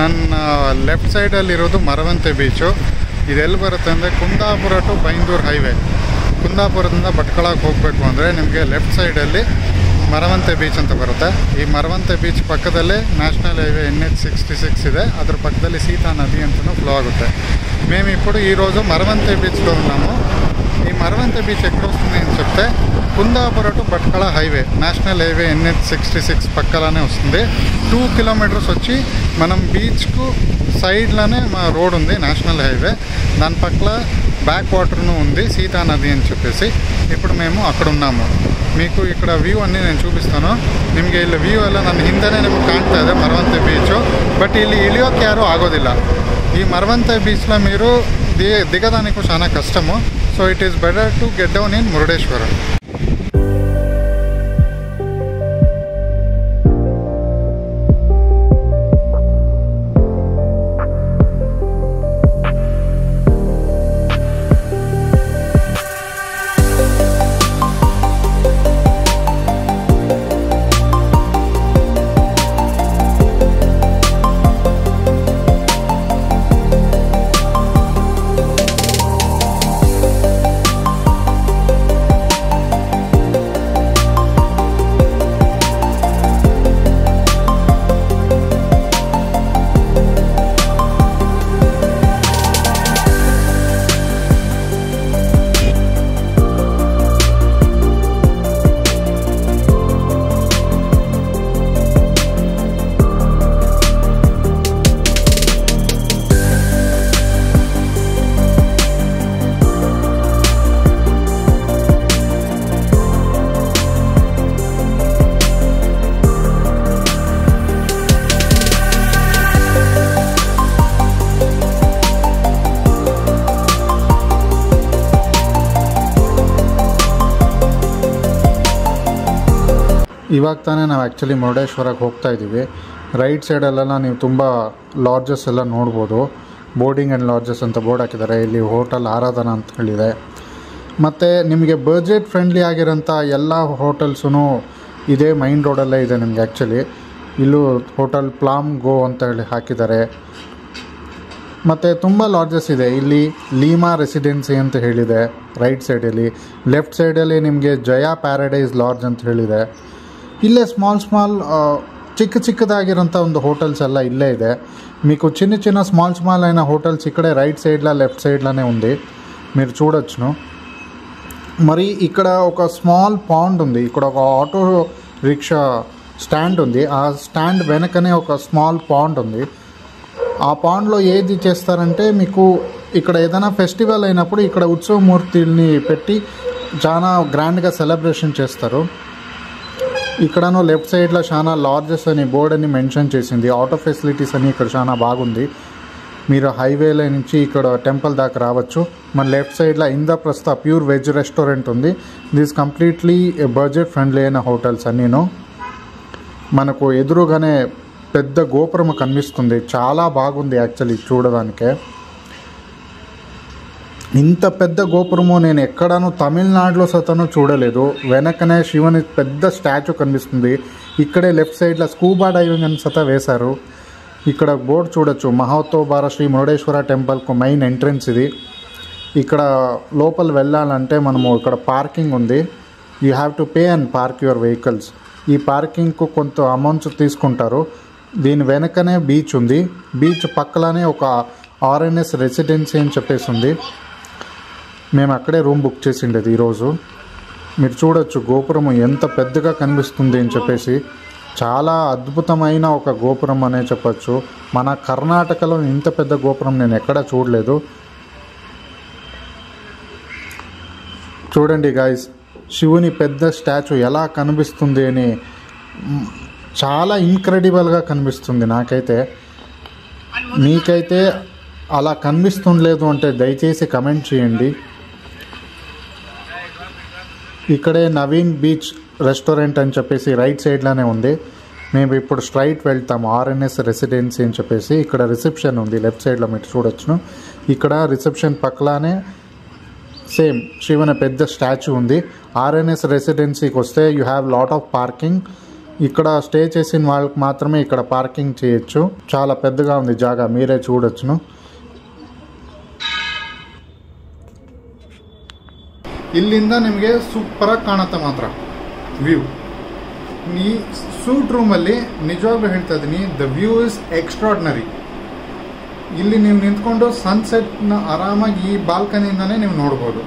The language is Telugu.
ನನ್ನ ಲೆಫ್ಟ್ ಸೈಡಲ್ಲಿರೋದು ಮರವಂತೆ ಬೀಚು ಇದೆಲ್ಲಿ ಬರುತ್ತೆ ಅಂದರೆ ಕುಂದಾಪುರ ಟು ಬೈಂದೂರು ಹೈವೇ ಕುಂದಾಪುರದಿಂದ ಭಟ್ಕಳಕ್ಕೆ ಹೋಗಬೇಕು ಅಂದರೆ ನಿಮಗೆ ಲೆಫ್ಟ್ ಸೈಡಲ್ಲಿ ಮರವಂತೆ ಬೀಚ್ ಅಂತ ಬರುತ್ತೆ. ಈ ಮರವಂತೆ ಬೀಚ್ ಪಕ್ಕದಲ್ಲೇ national highway N H sixty six ಇದೆ. ಅದ್ರ ಪಕ್ಕದಲ್ಲಿ ಸೀತಾ ನದಿ ಅಂತಲೂ ಫ್ಲೋ ಆಗುತ್ತೆ. ಮೇಮ್ ಇಪ್ಪುಡು ಈ ರೋಜು ಮರವಂತೆ ಬೀಚ್ ఈ మరవంతే బీచ్ ఎక్కడ వస్తుంది Kundapura to Bhatkal highway national highway NH sixty six పక్కలానే వస్తుంది. టూ కిలోమీటర్స్ వచ్చి మనం బీచ్కు సైడ్లోనే మా రోడ్ ఉంది నేషనల్ హైవే. దాని పక్కల బ్యాక్ వాటర్ను ఉంది సీతా నది అని చెప్పేసి. ఇప్పుడు మేము అక్కడ ఉన్నాము. మీకు ఇక్కడ వ్యూ అన్ని నేను చూపిస్తాను. ನಿಮಗೆ ಇಲ್ಲಿ వ్యూ వల్ల నన్ను హిందనే ನಿಮಗೆ ಕಾಣ್ತಾ మరవంత బీచ్. బట్ ಬಟ್ ఇలియో క్యారో ఆగోదిల్ల. ఈ మరవంత బీచ్లో మీరు దిగదానికి చాలా కష్టము. So it is better to get down in Murudeshwar ಇವಾಗ ತಾನೇ ನಾವು ಆ್ಯಕ್ಚುಲಿ ಮುರುಡೇಶ್ವರಕ್ಕೆ ಹೋಗ್ತಾ ಇದ್ದೀವಿ. ರೈಟ್ ಸೈಡಲ್ಲೆಲ್ಲ ನೀವು ತುಂಬ ಲಾಡ್ಜಸ್ ಎಲ್ಲ ನೋಡ್ಬೋದು. ಬೋರ್ಡಿಂಗ್ ಆ್ಯಂಡ್ ಲಾಡ್ಜಸ್ ಅಂತ ಬೋರ್ಡ್ ಹಾಕಿದ್ದಾರೆ. ಇಲ್ಲಿ ಹೋಟೆಲ್ ಆರಾಧನಾ ಅಂತ ಹೇಳಿದೆ. ಮತ್ತು ನಿಮಗೆ ಬಜೆಟ್ ಫ್ರೆಂಡ್ಲಿ ಆಗಿರೋಂಥ ಎಲ್ಲ ಹೋಟೆಲ್ಸೂ ಇದೇ ಮೈನ್ ರೋಡಲ್ಲೇ ಇದೆ ನಿಮಗೆ ಆ್ಯಕ್ಚುಲಿ ಇಲ್ಲೂ ಹೋಟೆಲ್ ಪ್ಲಾಮ್ ಗೋ ಅಂತ ಹೇಳಿ ಹಾಕಿದ್ದಾರೆ. ಮತ್ತು ತುಂಬ ಲಾಡ್ಜಸ್ ಇದೆ. ಇಲ್ಲಿ ಲೀಮಾ ರೆಸಿಡೆನ್ಸಿ ಅಂತ ಹೇಳಿದೆ. ರೈಟ್ ಸೈಡಲ್ಲಿ ಲೆಫ್ಟ್ ಸೈಡಲ್ಲಿ ನಿಮಗೆ ಜಯಾ ಪ್ಯಾರಡೈಸ್ ಲಾಡ್ಜ್ ಅಂತ ಹೇಳಿದೆ. ఇల్లే స్మాల్ స్మాల్ చిక్క చిక్కదాగిరంత ಒಂದು హోటల్స్ ಎಲ್ಲ ఇల్లే ಇದೆ మీకు చిన్న చిన్న స్మాల్ స్మాల్ అయిన హోటల్స్ ఇక్కడే రైట్ సైడ్లో లెఫ్ట్ సైడ్లోనే ఉంది మీరు చూడొచ్చును మరి ఇక్కడ ఒక స్మాల్ పాండ్ ఉంది ఇక్కడ ఒక ఆటో రిక్షా స్టాండ్ ఉంది ఆ స్టాండ్ వెనకనే ఒక స్మాల్ పాండ్ ఉంది ఆ పాండ్లో ఏది చేస్తారంటే మీకు ఇక్కడ ఏదైనా ఫెస్టివల్ అయినప్పుడు ఇక్కడ ఉత్సవమూర్తిని పెట్టి చాలా గ్రాండ్గా సెలబ్రేషన్ చేస్తారు ఇక్కడను లెఫ్ట్ సైడ్లో చాలా లార్జెస్ అని బోర్డ్ అని మెన్షన్ చేసింది. ఆటో ఫెసిలిటీస్ అని ఇక్కడ చాలా బాగుంది. మీరు హైవేలో నుంచి ఇక్కడ టెంపుల్ దాకా రావచ్చు. మన లెఫ్ట్ సైడ్లో ఇంద్రప్రస్థ ప్యూర్ వెజ్ రెస్టారెంట్ ఉంది. దిస్ కంప్లీట్లీ బడ్జెట్ ఫ్రెండ్లీ అయిన హోటల్స్ అన్నీను. మనకు ఎదురుగానే పెద్ద గోపురం కనిపిస్తుంది. చాలా బాగుంది యాక్చువల్లీ చూడడానికే. ఇంత పెద్ద గోపురము నేను ఎక్కడను తమిళనాడులో సతను చూడలేదు. వెనకనే శివుని పెద్ద స్టాచ్యూ కనిపిస్తుంది. ఇక్కడే లెఫ్ట్ సైడ్లో స్కూబా డైవింగ్ అని సత వేశారు. ఇక్కడ బోర్డు చూడొచ్చు. మహోత్తోబార శ్రీ మురుడేశ్వర టెంపుల్కు మెయిన్ ఎంట్రన్స్ ఇది. ఇక్కడ లోపల వెళ్ళాలంటే మనము ఇక్కడ పార్కింగ్ ఉంది. You have to pay and park your vehicles. ఈ పార్కింగ్కు కొంత అమౌంట్స్ తీసుకుంటారు. దీని వెనకనే బీచ్ ఉంది. బీచ్ పక్కలనే ఒక ఆర్ఎన్ఎస్ రెసిడెన్సీ అని చెప్పేసి ఉంది. మేము అక్కడే రూమ్ బుక్ చేసిండేది ఈరోజు. మీరు చూడొచ్చు గోపురం ఎంత పెద్దగా కనిపిస్తుంది అని చెప్పేసి. చాలా అద్భుతమైన ఒక గోపురం అనే చెప్పొచ్చు. మన కర్ణాటకలో ఇంత పెద్ద గోపురం నేను ఎక్కడా చూడలేదు. చూడండి గాయస్ శివుని పెద్ద స్టాచ్యూ ఎలా కనిపిస్తుంది అని. చాలా ఇన్క్రెడిబుల్గా కనిపిస్తుంది నాకైతే. మీకైతే అలా కనిపిస్తుండలేదు అంటే దయచేసి కమెంట్ చేయండి. ఇక్కడే నవీన్ బీచ్ రెస్టారెంట్ అని చెప్పేసి రైట్ సైడ్లోనే ఉంది. మేము ఇప్పుడు స్ట్రైట్ వెళ్తాము ఆర్ఎన్ఎస్ రెసిడెన్సీ అని చెప్పేసి. ఇక్కడ రిసెప్షన్ ఉంది లెఫ్ట్ సైడ్లో మీరు చూడొచ్చును. ఇక్కడ రిసెప్షన్ పక్కలానే సేమ్ శివన పెద్ద స్టాచ్యూ ఉంది. ఆర్ఎన్ఎస్ రెసిడెన్సీకి వస్తే you have lot of parking. ఇక్కడ స్టే చేసిన వాళ్ళకి మాత్రమే ఇక్కడ పార్కింగ్ చేయొచ్చు. చాలా పెద్దగా ఉంది జాగా మీరే చూడొచ్చును. ಇಲ್ಲಿಂದ ನಿಮಗೆ ಸೂಪರಾಗಿ ಕಾಣುತ್ತೆ ಮಾತ್ರ. ವ್ಯೂ ಈ ಸೂಟ್ ರೂಮಲ್ಲಿ ನಿಜವಾಗ್ಲೂ ಹೇಳ್ತಾ ಇದ್ದೀನಿ ದ ವ್ಯೂ ಇಸ್ ಎಕ್ಸ್ಟ್ರಾಡ್ನರಿ ಇಲ್ಲಿ ನೀವು ನಿಂತ್ಕೊಂಡು ಸನ್ಸೆಟ್ನ ಆರಾಮಾಗಿ ಈ ಬಾಲ್ಕನಿಯಿಂದನೇ ನೀವು ನೋಡ್ಬೋದು.